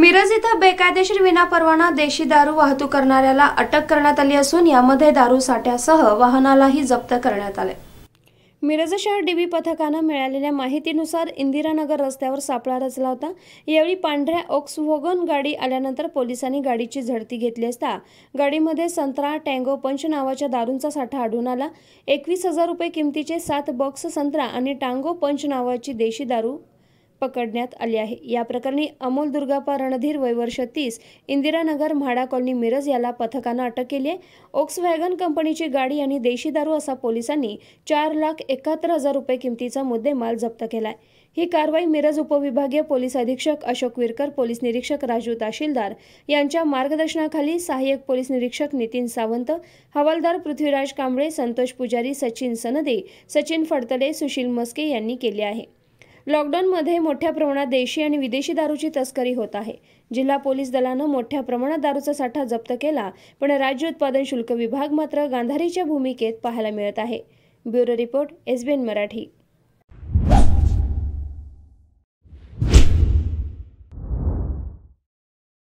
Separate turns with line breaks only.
मिरज इथं बेकायदेशीर विनापरवाना देशी दारू वाहतूक करणाऱ्याला अटक करण्यात आली असून यामध्ये दारू साठ्यासह वाहनालाही जप्त करण्यात आले. मिरज शहर डीबी पथकानं मिळालेल्या माहितीनुसार इंदिरानगर रस्त्यावर सापळा रचला होता. यावेळी पांढऱ्या ओक्सवोगन गाडी आल्यानंतर पोलिसांनी गाडीची झडती घेतली असता गाडीमध्ये संत्रा टँगो पंच नावाच्या दारूंचा साठा आढळून आला. एकवीस हजार रुपये किमतीचे सात बॉक्स संत्रा आणि टांगो पंच नावाची देशी दारू पकडण्यात आले आहे. या प्रकरणी अमोल दुर्गापा रणधीर वयवर्ष तीस इंदिरानगर म्हाडा कॉलनी मिरज याला पथकानं अटक केली आहे. ओक्स वॅगन कंपनीची गाडी आणि देशी दारू असा पोलिसांनी चार लाख एकाहत्तर हजार रुपये किमतीचा मुद्देमाल जप्त केला आहे ही कारवाई मिरज उपविभागीय पोलीस अधीक्षक अशोक विरकर पोलीस निरीक्षक राजू ताशीलदार यांच्या मार्गदर्शनाखाली सहाय्यक पोलीस निरीक्षक नितीन सावंत हवालदार पृथ्वीराज कांबळे संतोष पुजारी सचिन सनदे सचिन फडतले सुशील मस्के यांनी केले आहे. लॉकडाऊनमध्ये मोठ्या प्रमाणात देशी आणि विदेशी दारूची तस्करी होत आहे. जिल्हा पोलीस दलानं मोठ्या प्रमाणात दारूचा साठा जप्त केला पण राज्य उत्पादन शुल्क विभाग मात्र गांधारीच्या भूमिकेत पाहायला मिळत आहे. Bureau report SBN Marathi.